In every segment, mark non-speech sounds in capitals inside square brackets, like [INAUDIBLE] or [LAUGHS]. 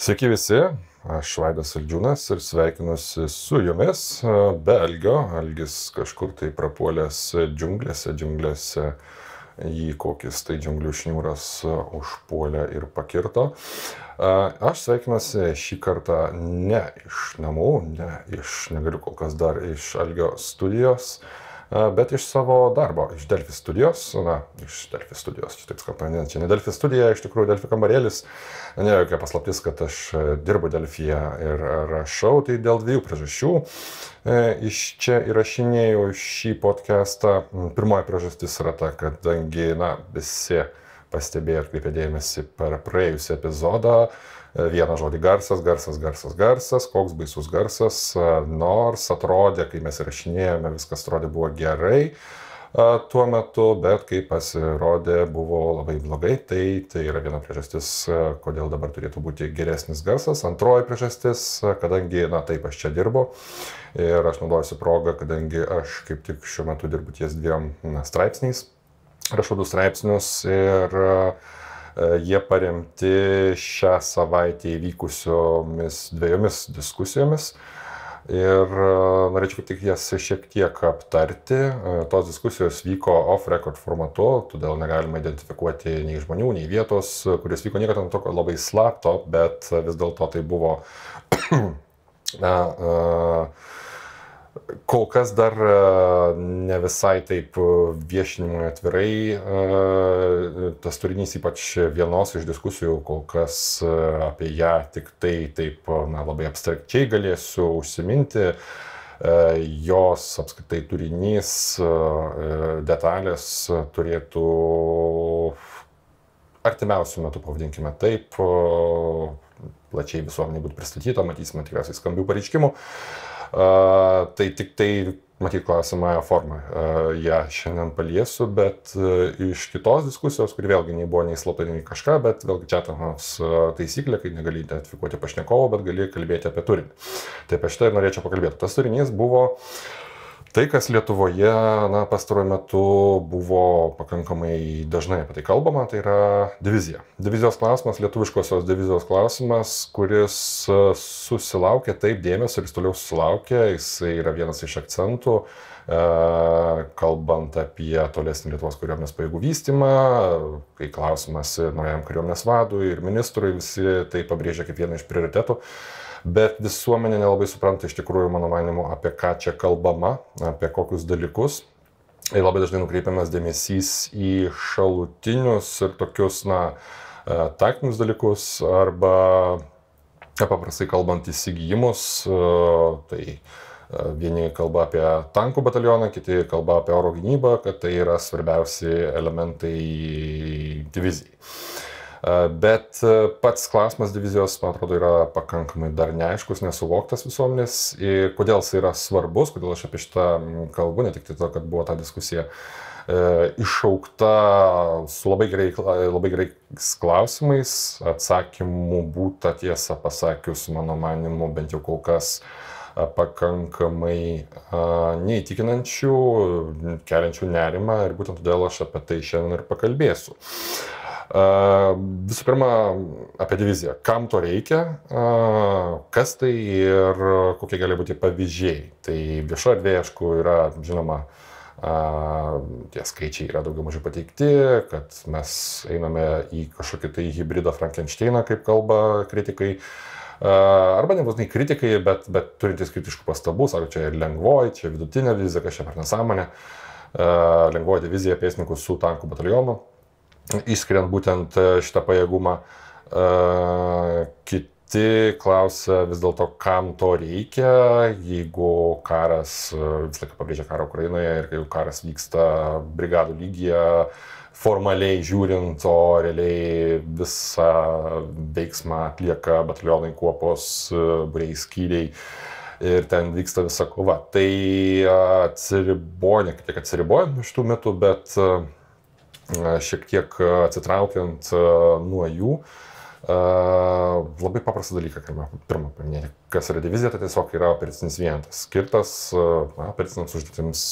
Sveiki visi, aš Vaidas Aldžiūnas ir sveikinuosi su jumis be Algio. Algis kažkur tai prapuolęs džiunglėse, džiunglėse jį kokis tai džiunglių šniūras užpuolė ir pakirto. Aš sveikinuosi šį kartą ne iš namų, ne iš, negaliu kol kas dar iš Algio studijos bet iš savo darbo, iš Delfi studijos, na, iš Delfi studijos, čia taip skamba, ne, čia ne Delfi studija, iš tikrųjų Delfi kambarėlis, ne jokia paslaptis, kad aš dirbu Delfyje ir rašau, tai dėl dviejų priežasčių. Iš čia įrašinėjau šį podcastą. Pirmoji priežastis yra ta, kadangi, na, visi pastebėjo ir kreipė dėmesį per praėjusią epizodą, vieną žodį garsas, garsas, garsas, garsas, koks baisus garsas, nors atrodė, kai mes rašinėjome, viskas atrodė buvo gerai tuo metu, bet kai pasirodė buvo labai blogai, tai tai yra viena priežastis, kodėl dabar turėtų būti geresnis garsas. Antroji priežastis, kadangi, na taip, aš čia dirbu ir aš naudojuosi progą, kadangi aš kaip tik šiuo metu dirbu ties dviem straipsniais, rašau du straipsnius ir uh, E, jie paremti šią savaitę įvykusiomis dviejomis diskusijomis. Ir e, norėčiau tik jas šiek tiek aptarti. E, tos diskusijos vyko off-record formatu, todėl negalima identifikuoti nei žmonių, nei vietos, kuris vyko niekada tokio labai slapto, bet vis dėlto tai buvo [CLEARS THROAT] na, uh, Kol kas dar e, ne visai taip e, viešinimui atvirai e, tas turinys, ypač vienos iš diskusijų, kol kas apie ją tik tai taip na, labai abstrakčiai galėsiu užsiminti. Jos apskritai turinys, detalės turėtų artimiausių metų, pavadinkime taip, plačiai visuomeniai būtų pristatyta, matysime tikriausiai skambių pareiškimų. Uh, Tai tik tai, matyt, klausimąją formą ją šiandien paliesiu, bet iš kitos diskusijos, kuri vėlgi nei buvo nei slapta, nei kažką, bet vėlgi čia tamos taisyklė, kai negali identifikuoti pašnekovo, bet gali kalbėti apie turinį. Tai apie šitą ir norėčiau pakalbėti. Tas turinys buvo uh, Tai, kas Lietuvoje na, pastaruoju metu buvo pakankamai dažnai apie tai kalbama, tai yra divizija. Divizijos klausimas, lietuviškosios divizijos klausimas, kuris e, susilaukė taip dėmesio ir jis toliau susilaukė, jis yra vienas iš akcentų, e, kalbant apie tolesnį Lietuvos kariuomenės pajėgų vystymą, kai klausimas naujam kariuomenės vadui ir ministrui, visi tai pabrėžia kaip vieną iš prioritetų bet visuomenė nelabai supranta iš tikrųjų, mano manimu, apie ką čia kalbama, apie kokius dalykus. Ir labai dažnai nukreipiamas dėmesys į šalutinius ir tokius, na, e, taktinius dalykus arba, paprastai kalbant, įsigijimus. E, tai e, vieni kalba apie tankų batalioną, kiti kalba apie oro gynybą, kad tai yra svarbiausi elementai divizijai. Bet pats klausimas divizijos, man atrodo, yra pakankamai dar neaiškus, nesuvoktas visuomenės. Ir kodėl jis yra svarbus, kodėl aš apie šitą kalbu, ne tik tai to, kad buvo ta diskusija iššaukta su labai, gerai, labai gerais klausimais, atsakymų būta tiesą pasakius, mano manimu, bent jau kol kas pakankamai neįtikinančių, keliančių nerimą ir būtent todėl aš apie tai šiandien ir pakalbėsiu. Visų pirma, apie diviziją. Kam to reikia, kas tai ir kokie gali būti pavyzdžiai. Tai viešo erdvėje, aišku, yra žinoma, tie skaičiai yra daugiau mažiau pateikti, kad mes einame į kažkokį tai hybridą Frankensteiną, kaip kalba kritikai. Arba nebūtinai kritikai, bet, bet turintys kritiškų pastabų, sako, čia lengvoji, čia vidutinė divizija, kažkaip per nesąmonę. Lengvoji divizija pėsninkų su tankų bataljonu išskiriant būtent e, šitą pajėgumą. E, kiti klausia vis dėlto, kam to reikia, jeigu karas, e, vis laiką pabrėžia karą Ukrainoje ir kai karas vyksta brigadų lygyje, formaliai žiūrint, o realiai visą veiksmą atlieka batalionai, kuopos, būriai skyriai ir ten vyksta visa kova. Tai atsiriboja, ne tik atsiriboja nuo šitų metų, bet uh, šiek tiek atsitraukiant nuo jų. Labai paprastą dalyką, ką pirmą paminėti. Kas yra divizija, tai tiesiog yra operacinis vienetas, skirtas operaciniams užduotims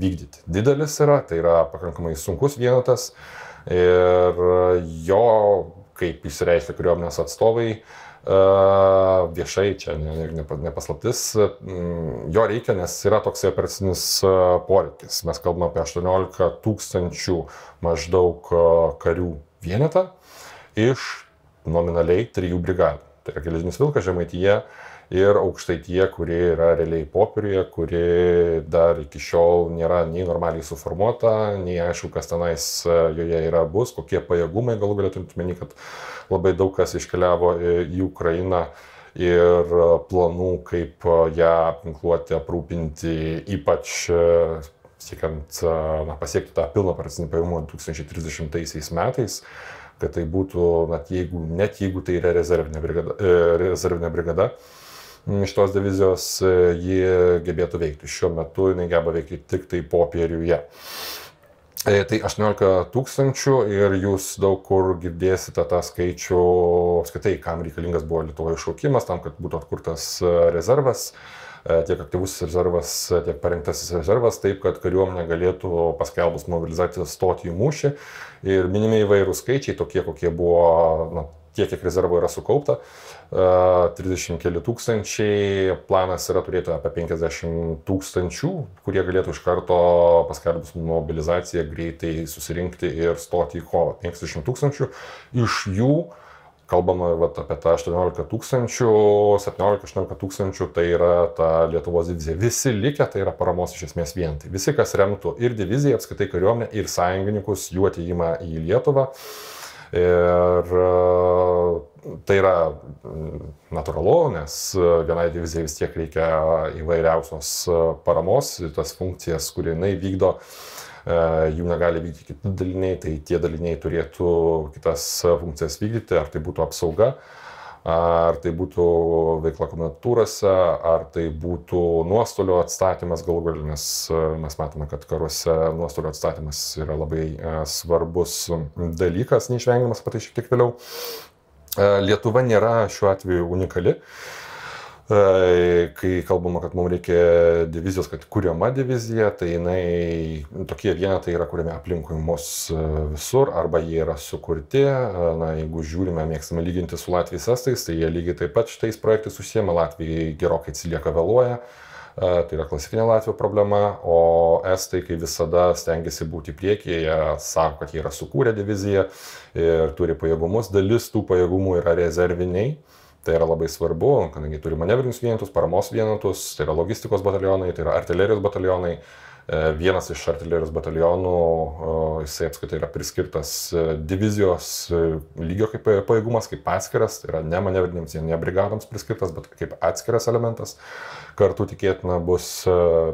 vykdyti. Didelis yra, tai yra pakankamai sunkus vienetas ir jo kaip įsireiškia kariuomenės atstovai, viešai, čia nepaslaptis, jo reikia, nes yra toks operacinis poreikis. Mes kalbame apie 18 tūkstančių maždaug karių vienetą iš nominaliai trijų brigadų. Tai yra geležinis vilkas žemaityje ir aukštaityje, kuri yra realiai popieriuje, kuri dar iki šiol nėra nei normaliai suformuota, nei aišku, kas tenais joje yra bus, kokie pajėgumai, galų galėtumėt meni, kad labai daug kas iškeliavo į Ukrainą ir planų, kaip ją apginkluoti, aprūpinti, ypač siekiant na, pasiekti tą pilną operacinį pajėgumą 2030 metais kad tai būtų, net jeigu, net jeigu tai yra rezervinė brigada, rezervinė brigada šitos divizijos, ji gebėtų veikti. Šiuo metu jinai geba veikti tik tai popieriuje. E, tai 18 tūkstančių ir jūs daug kur girdėsite tą skaičių, apskaitai, kam reikalingas buvo Lietuvoje šaukimas, tam, kad būtų atkurtas e, rezervas, e, tiek aktyvus rezervas, tiek parengtasis rezervas, taip, kad kariuomenė galėtų paskelbus mobilizaciją stoti į mūšį. Ir minimi įvairūs skaičiai, tokie kokie buvo, na, tiek, kiek rezervo yra sukaupta. 30 keli tūkstančiai, planas yra turėti apie 50 tūkstančių, kurie galėtų iš karto paskelbus mobilizaciją greitai susirinkti ir stoti į kovą. 50 tūkstančių, iš jų kalbama vat, apie tą 18 tūkstančių, 17-18 tūkstančių, tai yra ta Lietuvos divizija. Visi likę tai yra paramos iš esmės vientai. Visi, kas remtų ir diviziją, apskaitai kariuomenę, ir sąjungininkus, jų atėjimą į Lietuvą. Ir tai yra mm, natūralu, nes vienai divizijai vis tiek reikia įvairiausios paramos, tas funkcijas, kurį jinai vykdo, e, jų negali vykdyti kiti daliniai, tai tie daliniai turėtų kitas funkcijas vykdyti, ar tai būtų apsauga, ar tai būtų veikla komendatūrose, ar tai būtų nuostolio atstatymas galų galę, nes e, mes matome, kad karuose nuostolio atstatymas yra labai e, svarbus dalykas, neišvengiamas, apie tai šiek tiek vėliau. E, Lietuva nėra šiuo atveju unikali. Kai kalbama, kad mums reikia divizijos, kad kuriama divizija, tai jinai, tokie vienetai yra kuriami aplinkui mus visur, arba jie yra sukurti. Na, jeigu žiūrime, mėgstame lyginti su Latvijais estais, tai jie lygiai taip pat šitais projektais užsiema, Latvijai gerokai atsilieka vėluoja. Tai yra klasikinė Latvijos problema, o estai, kai visada stengiasi būti priekyje, jie sako, kad jie yra sukūrę diviziją ir turi pajėgumus, dalis tų pajėgumų yra rezerviniai Tai yra labai svarbu, kadangi turi manevrinius vienetus, paramos vienetus, tai yra logistikos batalionai, tai yra artilerijos batalionai. E, vienas iš artilerijos batalionų, jisai apskaitai yra priskirtas e, divizijos e, lygio kaip pajėgumas, kaip atskiras, tai yra ne manevrinėms, ne brigadoms priskirtas, bet kaip atskiras elementas. Kartu tikėtina bus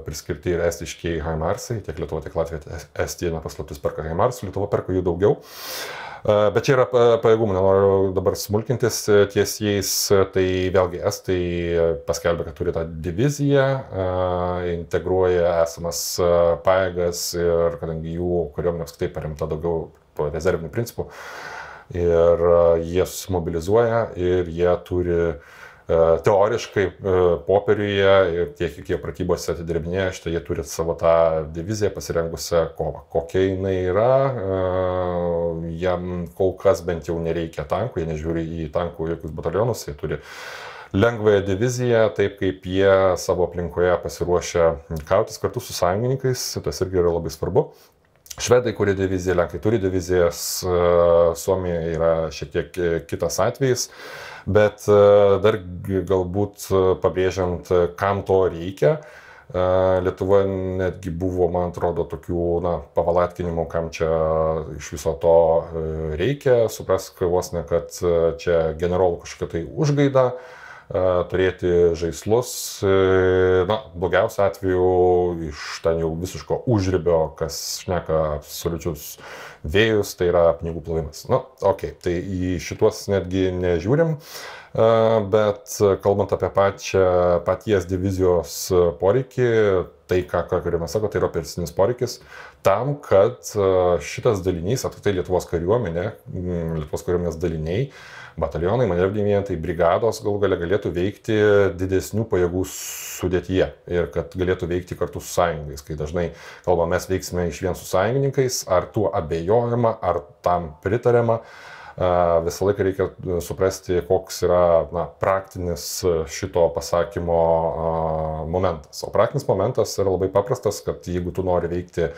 priskirti ir estiškiai Haimarsai, tiek Lietuva, tiek Latvija, Estija nepaslaptis perka Haimarsų, Lietuva perka jų daugiau. Bet čia yra pajėgumų, nenoriu dabar smulkintis ties jais, tai vėlgi estai paskelbė, kad turi tą diviziją, integruoja esamas pajėgas ir kadangi jų kariuomenė apskritai paremta daugiau rezervinių principų, ir jie susimobilizuoja ir jie turi uh, E, teoriškai e, popieriuje ir tiek, kiek jie pratybose atidirbinėja, štai jie turi savo tą diviziją pasirengusią kovą. Kokia jinai yra, e, jam kol kas bent jau nereikia tankų, jie nežiūri į tankų jokius batalionus, jie turi lengvąją diviziją, taip kaip jie savo aplinkoje pasiruošę kautis kartu su sąjungininkais, tas irgi yra labai svarbu. Švedai kuria diviziją, Lenkai turi divizijas, Suomija yra šiek tiek kitas atvejis. Bet e, dar galbūt e, pabrėžiant, e, kam to reikia, Lietuva netgi buvo, man atrodo, tokių na, pavalatkinimų, kam čia iš viso to reikia. Suprask vos ne, kad čia generolų kažkokia tai užgaida, turėti žaislus, na, blogiausiu atveju iš ten jau visiško užribio, kas šneka absoliučius vėjus, tai yra pinigų plovimas. Na, okei, okay, tai į šituos netgi nežiūrim, bet kalbant apie pačią, paties divizijos poreikį, tai, ką, karime sako, tai yra opericinis poreikis, tam, kad šitas dalinys, apskritai Lietuvos kariuomenė, Lietuvos kariuomenės daliniai, batalionai, manevriniai vienetai, brigados galų gale galėtų veikti didesnių pajėgų sudėtyje ir kad galėtų veikti kartu su sąjungais. Kai dažnai kalbame, mes veiksime iš vien su sąjungininkais, ar tuo abejojama, ar tam pritariama. Visą laiką reikia suprasti, koks yra na, praktinis šito pasakymo momentas. O praktinis momentas yra labai paprastas, kad jeigu tu nori veikti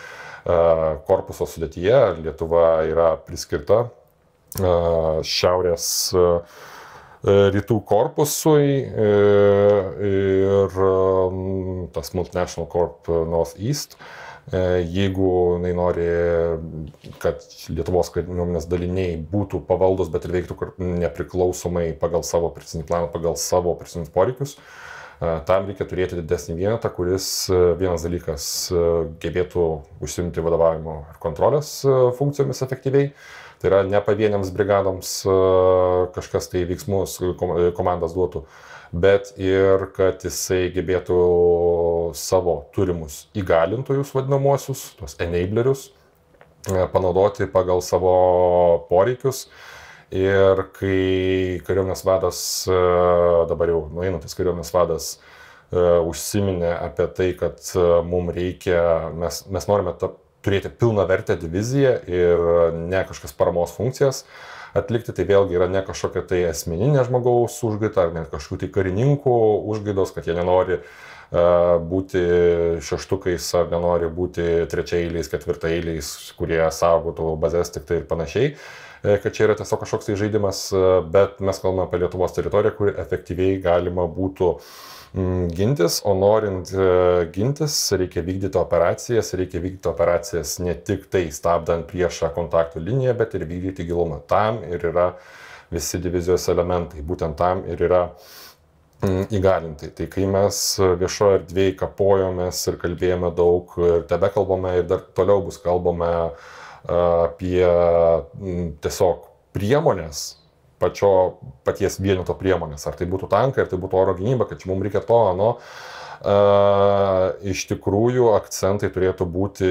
korpuso sudėtyje, Lietuva yra priskirta šiaurės rytų korpusui ir tas Multinational Corp Northeast. Jeigu jinai nori, kad Lietuvos kariuomenės daliniai būtų pavaldus, bet ir veiktų nepriklausomai pagal savo prisinį planą, pagal savo prisinius poreikius, tam reikia turėti didesnį vienetą, kuris vienas dalykas gebėtų užsimti vadovavimo ir kontrolės funkcijomis efektyviai. Tai yra ne pavieniams brigadoms kažkas tai veiksmus komandas duotų, bet ir kad jisai gebėtų savo turimus įgalintojus vadinamuosius, tos enablerius, panaudoti pagal savo poreikius. Ir kai kariuomenės vadas, dabar jau nueinantis kariuomenės vadas, užsiminė apie tai, kad mums reikia, mes, mes norime tapti turėti pilną vertę diviziją ir ne kažkokias paramos funkcijas atlikti, tai vėlgi yra ne kažkokia tai asmeninė žmogaus užgaita ar net kažkokių tai karininkų užgaidos, kad jie nenori uh, būti šeštukais ar nenori būti trečiailiais, ketvirtailiais, kurie saugotų bazės tik tai ir panašiai e, kad čia yra tiesiog kažkoks tai žaidimas, bet mes kalbame apie Lietuvos teritoriją, kur efektyviai galima būtų uh, Mm, gintis, o norint e, gintis, reikia vykdyti operacijas, reikia vykdyti operacijas ne tik tai stabdant priešą kontaktų liniją, bet ir vykdyti gilumą. Tam ir yra visi divizijos elementai, būtent tam ir yra mm, įgalintai. Tai kai mes viešoje erdvėje kapojomės ir kalbėjome daug ir tebe kalbame ir dar toliau bus kalbame apie mm, tiesiog priemonės, pačio paties vieneto priemonės, ar tai būtų tankai, ar tai būtų oro gynyba, kad čia mums reikia to, ano. Uh, iš tikrųjų, akcentai turėtų būti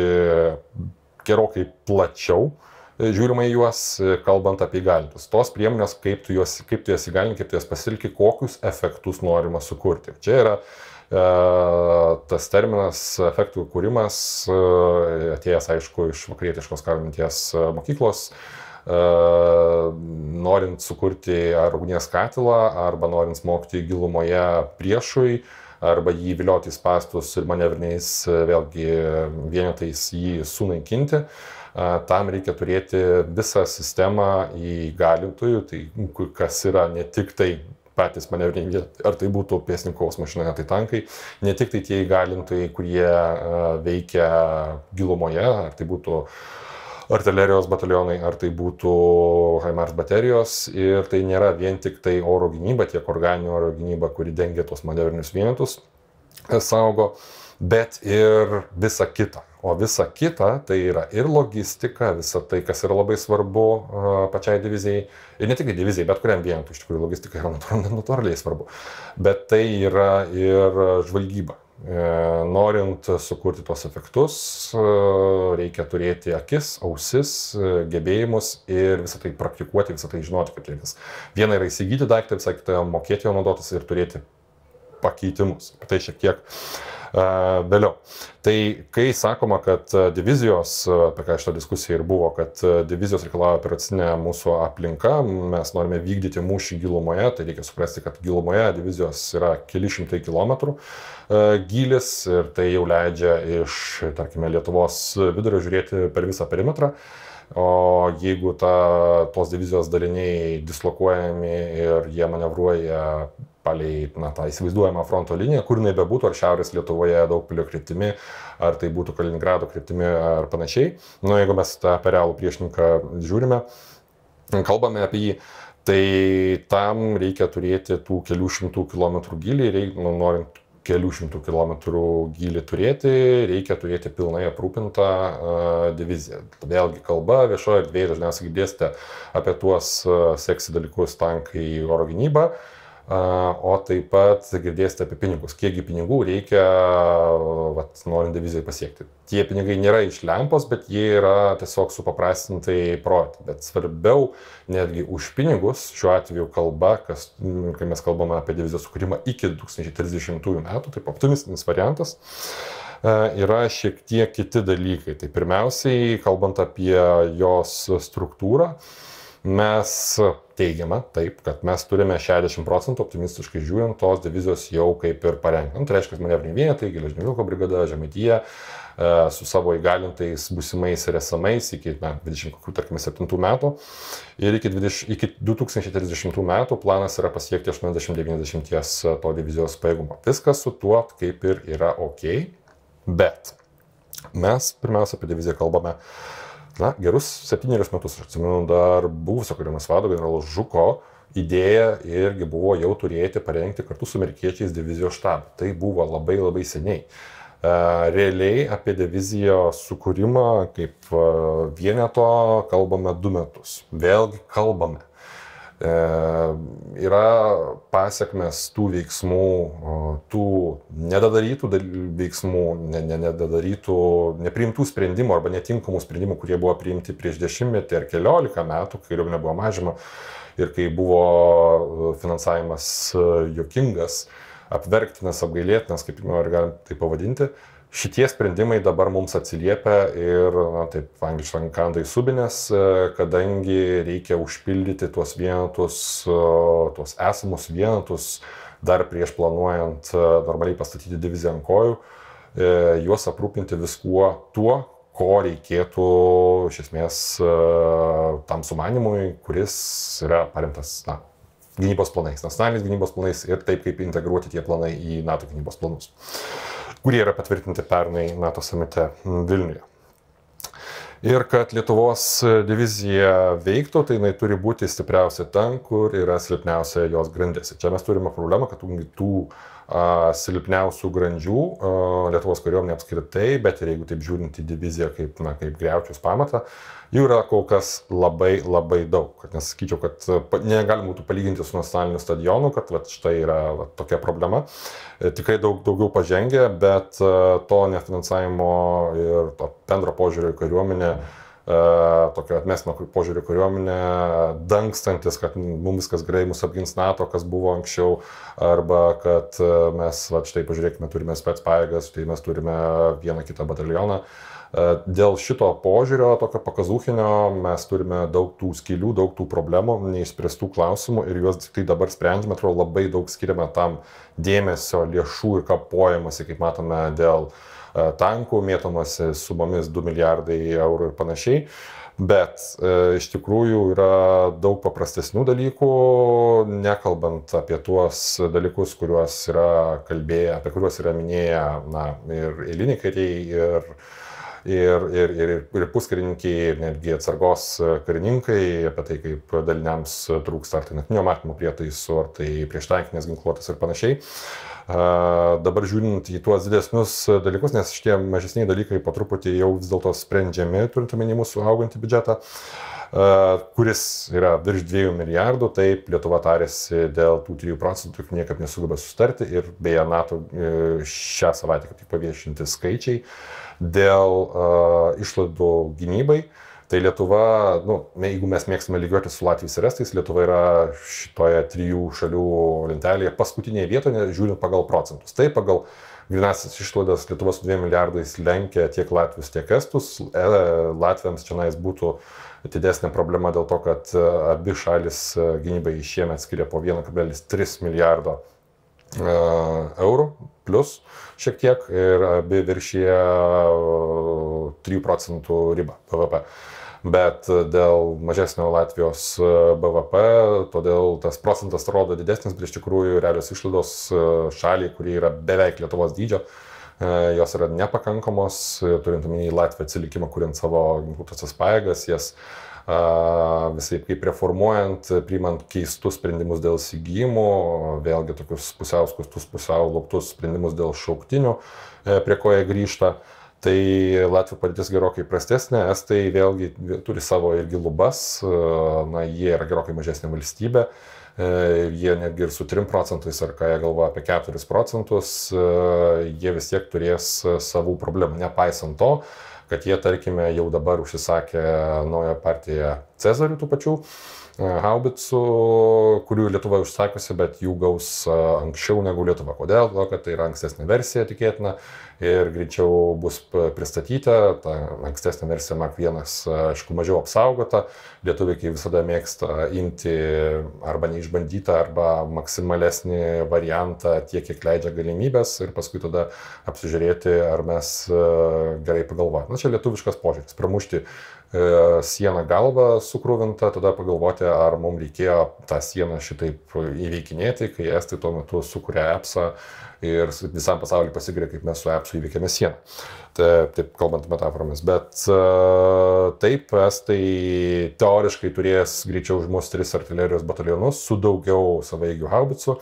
gerokai plačiau žiūrima į juos, kalbant apie įgalintus. Tos priemonės, kaip tu, juos, kaip tu jas įgalini, kaip tu jas pasilki, kokius efektus norima sukurti. Čia yra uh, tas terminas efektų kūrimas, uh, atėjęs aišku iš vakarietiškos karo minties mokyklos, uh, norint sukurti ar ugnies katilą, arba norint smogti gilumoje priešui, arba jį vilioti į spastus ir manevriniais vėlgi vienetais jį sunaikinti. Tam reikia turėti visą sistemą įgalintojų, tai kas yra ne tik tai patys manevriniai, ar tai būtų pėsninkovos mašina, tai tankai, ne tik tai tie įgalintojai, kurie veikia gilumoje, ar tai būtų artilerijos batalionai, ar tai būtų HIMARS baterijos. Ir tai nėra vien tik tai oro gynyba, tiek organinė oro gynyba, kuri dengia tos manevrinius vienetus, e, saugo, bet ir visa kita. O visa kita tai yra ir logistika, visa tai, kas yra labai svarbu uh, pačiai divizijai. Ir ne tik divizijai, bet kuriam vienetui, iš tikrųjų logistika yra [LAUGHS] natūraliai svarbu. Bet tai yra ir žvalgyba. E, norint sukurti tuos efektus, e, reikia turėti akis, ausis, e, gebėjimus ir visą tai praktikuoti, visą tai žinoti, kaip reikės. Viena yra įsigyti daiktą, visą kitą mokėti jo naudotis ir turėti pakeitimus. Tai šiek tiek vėliau. Tai kai sakoma, kad divizijos, apie ką šitą diskusiją ir buvo, kad divizijos reikalauja operacinę mūsų aplinką, mes norime vykdyti mūšį gilumoje, tai reikia suprasti, kad gilumoje divizijos yra keli šimtai kilometrų gylis ir tai jau leidžia iš, tarkime, Lietuvos vidurio žiūrėti per visą perimetrą. O jeigu ta, tos divizijos daliniai dislokuojami ir jie manevruoja palei na, tą įsivaizduojamą fronto liniją, kur jinai bebūtų, ar Šiaurės Lietuvoje daug pilio kryptimi, ar tai būtų Kaliningrado kryptimi ar panašiai. Nu, jeigu mes tą realų priešininką žiūrime, kalbame apie jį, tai tam reikia turėti tų kelių šimtų kilometrų gilį, reik, nu, norint kelių šimtų kilometrų gilį turėti, reikia turėti pilnai aprūpintą uh, diviziją. Vėlgi kalba viešoje erdvėje dažniausiai girdėsite apie tuos uh, seksy dalykus tankai oro gynybą. Uh, o taip pat girdėsite apie pinigus. Kiekgi pinigų reikia, vat, norint divizijai pasiekti. Tie pinigai nėra iš lempos, bet jie yra tiesiog supaprastintai projektai. Bet svarbiau netgi už pinigus, šiuo atveju kalba, kas, kai mes kalbame apie divizijos sukūrimą iki 2030 metų, tai optimistinis variantas yra šiek tiek kiti dalykai. Tai pirmiausiai, kalbant apie jos struktūrą, mes teigiame taip, kad mes turime 60 procentų optimistiškai žiūrint tos divizijos jau kaip ir parengti. Nu, tai reiškia, manevriniai vienetai, geležinio vilko brigada, žemaityje, e, su savo įgalintais būsimais ir esamais iki na, 27 metų. Ir iki, 20, iki 2030 metų planas yra pasiekti 80-90 to divizijos pajėgumo. Viskas su tuo kaip ir yra ok, bet mes pirmiausia apie diviziją kalbame na, gerus septynerius metus, aš atsimenu, dar buvusio kariuomenės vado generolo Žuko idėja irgi buvo jau turėti parengti kartu su amerikiečiais divizijos štabą. Tai buvo labai labai seniai. Realiai apie divizijo sukūrimą kaip vieneto kalbame du metus. Vėlgi kalbame. E, yra pasiekmes tų veiksmų, tų nedadarytų veiksmų, ne, ne, nedadarytų, nepriimtų sprendimų arba netinkamų sprendimų, kurie buvo priimti prieš dešimtmetį ar keliolika metų, kai kariuomenė buvo mažima ir kai buvo finansavimas jokingas, apverktinas, apgailėtinas, kaip nori galim tai pavadinti. Uh, šitie sprendimai dabar mums atsiliepia ir, na, taip, angliškai kandai subinės, e, kadangi reikia užpildyti tuos vienetus, e, tuos esamus vienetus dar prieš planuojant e, normaliai pastatyti diviziją ant kojų, juos aprūpinti viskuo tuo, ko reikėtų iš esmės tam sumanimui, kuris yra paremtas, na, gynybos planais, nacionaliniais gynybos planais ir taip, kaip integruoti tie planai į NATO gynybos planus kurie yra patvirtinti pernai NATO samite Vilniuje. Ir kad Lietuvos divizija veiktų, tai jinai turi būti stipriausia ten, kur yra silpniausia jos grandis. Čia mes turime problemą, kad tų, silpniausių grandžių Lietuvos kariuomenė apskritai, bet ir jeigu taip žiūrint į diviziją kaip, na, kaip greučius pamatą, jų yra kol kas labai labai daug. Nes sakyčiau, kad negalima būtų palyginti su nacionaliniu stadionu, kad va, štai yra va, tokia problema. E, tikrai daug daugiau pažengę, bet to nefinansavimo ir to bendro požiūrio į kariuomenę e, tokio atmestino požiūrį kariuomenę, dangstantis, kad mums viskas gerai, mus apgins NATO, kas buvo anksčiau, arba kad mes, va, štai pažiūrėkime, turime spets pajėgas, tai mes turime vieną kitą batalioną. Uh, E, dėl šito požiūrio, tokio pakazūchinio, mes turime daug tų skylių, daug tų problemų, neišspręstų klausimų ir juos tik tai dabar sprendžiame, atrodo, labai daug skiriame tam dėmesio, lėšų ir kapojimasi, kaip matome, dėl e, tankų, mėtomasi sumomis 2 milijardai eurų ir panašiai. Bet e, iš tikrųjų yra daug paprastesnių dalykų, nekalbant apie tuos dalykus, kuriuos yra kalbėję, apie kuriuos yra minėję na, ir eiliniai kariai, ir ir, ir, ir, ir puskarininkiai, ir netgi atsargos karininkai apie tai, kaip daliniams trūksta ar tai naktinio matymo prietaisų, ar tai prieštankinės ginkluotės ir panašiai. Dabar žiūrint į tuos didesnius dalykus, nes šitie mažesniai dalykai po truputį jau vis dėlto sprendžiami, turint omeny mūsų augantį biudžetą kuris yra virš 2 milijardų, taip Lietuva tarėsi dėl tų 3 procentų, niekaip nesugeba sustarti ir beje NATO e, šią savaitę kaip tik paviešinti skaičiai dėl uh, išlaidų gynybai. Tai Lietuva, nu, jeigu mes mėgstame lygiuoti su Latvijais ir Estais, Lietuva yra šitoje trijų šalių lentelėje paskutinėje vietoje, žiūrint pagal procentus. Tai pagal grinasis išlaidas Lietuva su 2 milijardais lenkia tiek Latvijus, tiek Estus. E, Latviams čia nais būtų didesnė problema dėl to, kad e, abi šalis e, gynybai šiemet skiria po 1,3 milijardo eurų plus šiek tiek ir abi viršyje 3 procentų ribą BVP. Bet dėl mažesnio Latvijos BVP, todėl tas procentas rodo didesnis, bet iš tikrųjų realios išlaidos šaliai, kurie yra beveik Lietuvos dydžio, jos yra nepakankamos, turint omeny Latviją atsilikimą, kuriant savo ginkluotasias pajėgas, jas visai kaip reformuojant, priimant keistus sprendimus dėl įsigijimų, vėlgi tokius pusiau skustus, pusiau loptus sprendimus dėl šauktinių, e, prie ko jie grįžta. Tai Latvijų padėtis gerokai prastesnė, Estai vėlgi turi savo irgi lubas, e, na, jie yra gerokai mažesnė valstybė, e, jie netgi ir su 3 procentais, ar ką jie galvoja apie 4 procentus, jie vis tiek turės savų problemų. Nepaisant to, kad jie, tarkime, jau dabar užsisakė naują partiją Cezarių tų pačių haubicų, kurių Lietuva užsakiusi, bet jų gaus anksčiau negu Lietuva. Kodėl? Todėl, kad tai yra ankstesnė versija tikėtina ir greičiau bus pristatyta. Ta ankstesnė versija Mark 1, aišku, mažiau apsaugota. Lietuviai, visada, mėgsta imti arba neišbandytą, arba maksimalesnį variantą tiek, kiek leidžia galimybės ir paskui tada apsižiūrėti, ar mes gerai pagalvojame. Na, čia lietuviškas požiūris. Pramušti E, sieną galvą sukrūvintą, tada pagalvoti, ar mums reikėjo tą sieną šitaip įveikinėti, kai estai tuo metu sukuria appsą ir visam pasauliu pasigiria, kaip mes su appsu įveikėme sieną. Taip, taip kalbant metaforomis. Bet uh, taip, estai teoriškai turės greičiau už mus tris artilerijos batalionus su daugiau savaigių haubicų.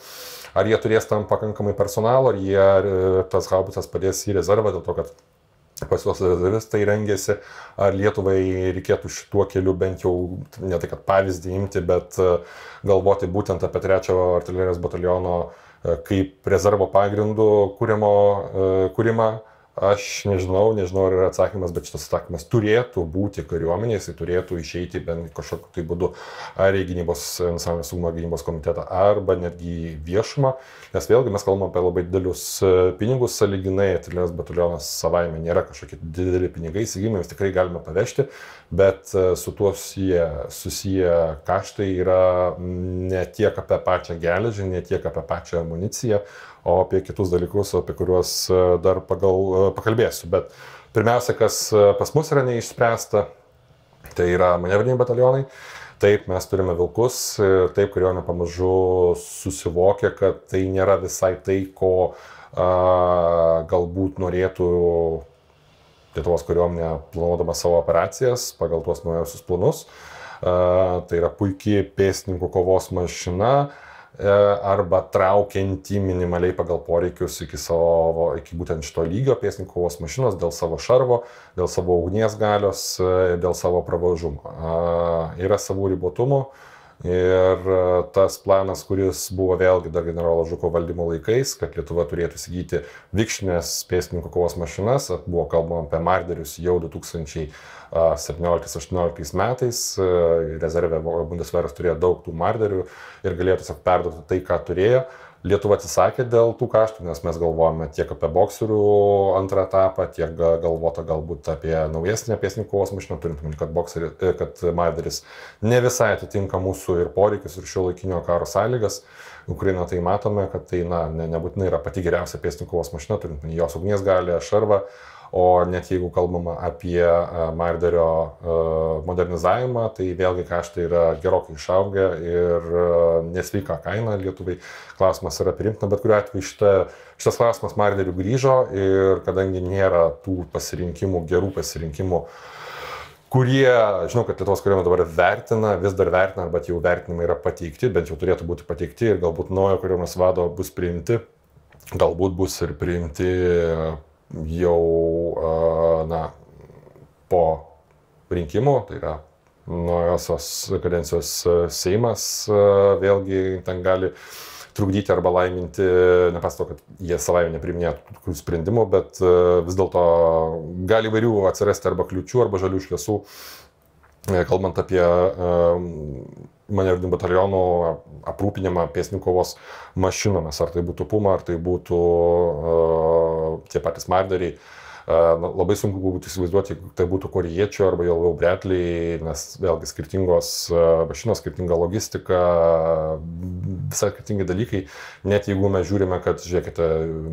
Ar jie turės tam pakankamai personalo, ar jie e, tas haubicas padės į rezervą dėl to, kad pas juos rezervistai rengėsi, ar Lietuvai reikėtų šituo keliu bent jau, ne tai kad pavyzdį imti, bet e, galvoti būtent apie trečio artilerijos bataliono e, kaip rezervo pagrindų kūrimo, e, kūrimą Aš nežinau, nežinau, ar yra atsakymas, bet šitas atsakymas turėtų būti kariuomenė, jisai turėtų išeiti bent kažkokiu tai būdu ar į gynybos, nacionalinio saugumo gynybos komitetą, arba netgi į viešumą, nes vėlgi mes kalbame apie labai didelius e, pinigus, saliginai, artilerijos batalionas savaime nėra kažkokie dideli pinigai, įsigymai mes tikrai galime pavežti, bet e, su tuo susiję, susiję kaštai yra ne tiek apie pačią geležį, ne tiek apie pačią amuniciją, o apie kitus dalykus, apie kuriuos e, dar pagal, e, pakalbėsiu. Bet pirmiausia, kas e, pas mus yra neišspręsta, tai yra manevriniai batalionai. Taip, mes turime vilkus, taip, kariuomenė pamažu susivokia, kad tai nėra visai tai, ko a, galbūt norėtų Lietuvos kariuomenė planuodama savo operacijas pagal tuos naujausius planus. A, tai yra puikiai pėstininkų kovos mašina, E, arba traukianti minimaliai pagal poreikius iki, savo, iki būtent šito lygio pėsninkų kovos mašinos dėl savo šarvo, dėl savo ugnies galios e, dėl savo pravažumo. Yra savų ribotumų ir e, tas planas, kuris buvo vėlgi dar generolo Žuko valdymo laikais, kad Lietuva turėtų įsigyti vikšnės pėsninkų kovos mašinas, buvo kalbama apie marderius jau 2000. 17-18 metais. Rezervė Bundesveras turėjo daug tų marderių ir galėjo tiesiog perduoti tai, ką turėjo. Lietuva atsisakė dėl tų kaštų, nes mes galvojame tiek apie bokserių antrą etapą, tiek galvota galbūt apie naujesnę pėsninkų kovos mašiną, turint kad, bokseri, e, kad Marderis ne visai atitinka mūsų ir poreikius, ir šio laikinio karo sąlygas. Ukraina tai matome, kad tai na, ne, nebūtinai yra pati geriausia pėsninkų kovos mašina, turint jos ugnies galę, šarvą O net jeigu kalbama apie Marderio modernizavimą, tai vėlgi kaštai yra gerokai išaugę ir nesveika kaina Lietuvai. Klausimas yra priimtina, bet kuriuo atveju šita, šitas klausimas Marderiu grįžo ir kadangi nėra tų pasirinkimų, gerų pasirinkimų, kurie, žinau, kad Lietuvos kariuomenė dabar vertina, vis dar vertina, arba jau vertinimai yra pateikti, bent jau turėtų būti pateikti ir galbūt naujo kariuomenės vado bus priimti, galbūt bus ir priimti jau na, po rinkimų, tai yra naujosios kadencijos Seimas vėlgi ten gali trukdyti arba laiminti, nepasto, kad jie savai nepriminėtų tokių sprendimų, bet vis dėlto gali įvairių atsirasti arba kliučių, arba žalių šviesų, e, kalbant apie manevrinių batalionų aprūpinimą pėsnikovos mašinomis, ar tai būtų Puma, ar tai būtų uh, tie patys Marderiai. Labai sunku būtų įsivaizduoti, tai būtų koriečių arba jau labiau bretliai, nes vėlgi skirtingos mašinos, skirtinga logistika, visai skirtingi dalykai. Net jeigu mes žiūrime, kad, žiūrėkite,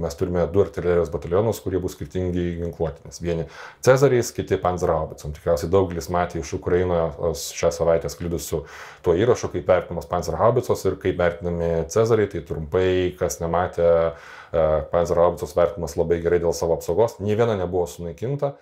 mes turime du artilerijos batalionus, kurie bus skirtingi ginkluoti, nes vieni Cezariais, kiti Panzerhaubicom. Tikriausiai daugelis matė iš Ukrainos šią savaitę sklidusių tuo įrašu, kaip vertinamas Panzerhaubicos ir kaip vertinami Cezariai, tai trumpai, kas nematė, e, Panzerhaubicos vertinamas labai gerai dėl savo apsaugos, nei viena nebuvo sunaikinta.